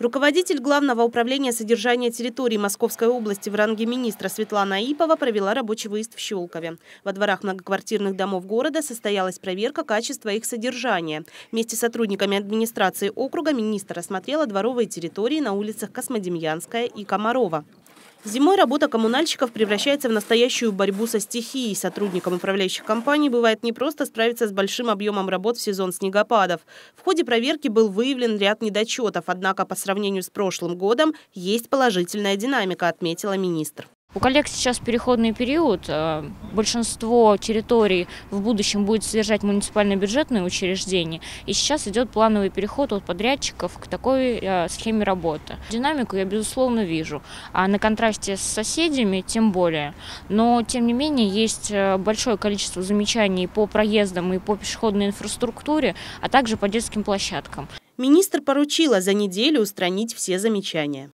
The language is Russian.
Руководитель Главного управления содержания территории Московской области в ранге министра Светлана Ипова провела рабочий выезд в Щелкове. Во дворах многоквартирных домов города состоялась проверка качества их содержания. Вместе с сотрудниками администрации округа министр осмотрела дворовые территории на улицах Космодемьянская и Комарова. Зимой работа коммунальщиков превращается в настоящую борьбу со стихией. Сотрудникам управляющих компаний бывает непросто справиться с большим объемом работ в сезон снегопадов. В ходе проверки был выявлен ряд недочетов, однако по сравнению с прошлым годом есть положительная динамика, отметила министр. У коллег сейчас переходный период. Э, большинство территорий в будущем будет содержать муниципальные бюджетные учреждения. И сейчас идет плановый переход от подрядчиков к такой э, схеме работы. Динамику я, безусловно, вижу. А на контрасте с соседями тем более. Но, тем не менее, есть э, большое количество замечаний по проездам и по пешеходной инфраструктуре, а также по детским площадкам. Министр поручила за неделю устранить все замечания.